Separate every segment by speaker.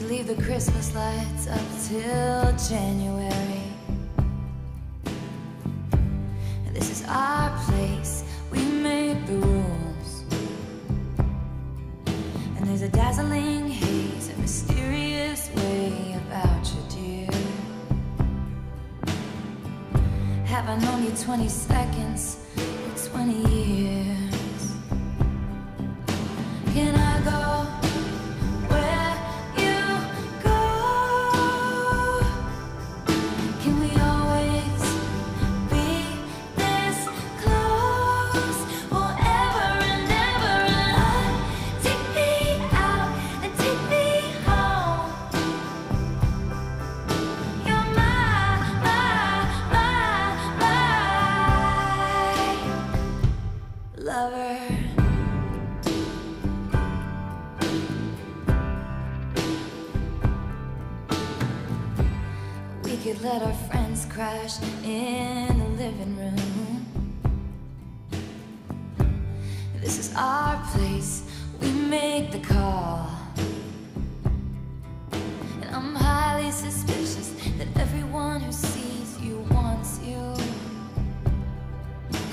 Speaker 1: could leave the Christmas lights up till January. This is our place, we make the rules. And there's a dazzling haze, a mysterious way about you, dear. Have I known you 20 seconds or 20 years? Lover. We could let our friends crash in the living room. This is our place, we make the call.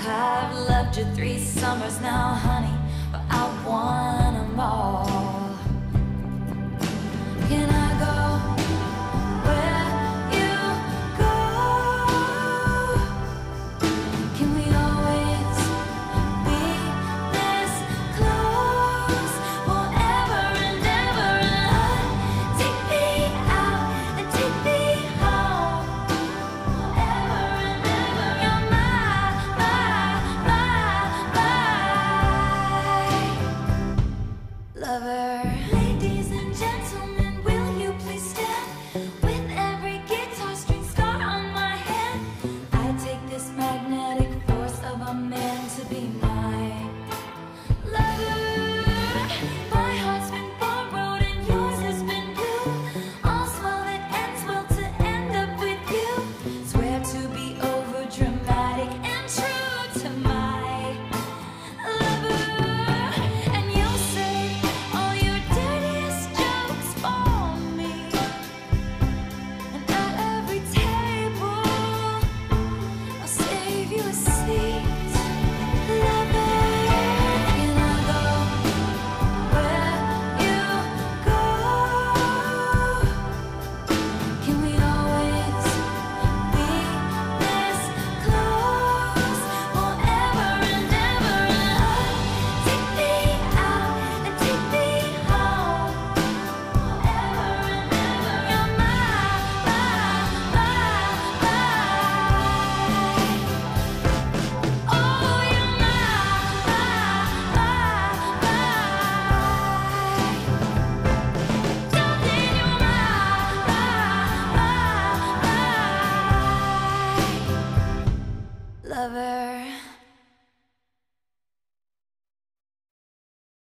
Speaker 1: I've loved you three summers now, honey, but I want them all. lover. Ladies and gentlemen. lover.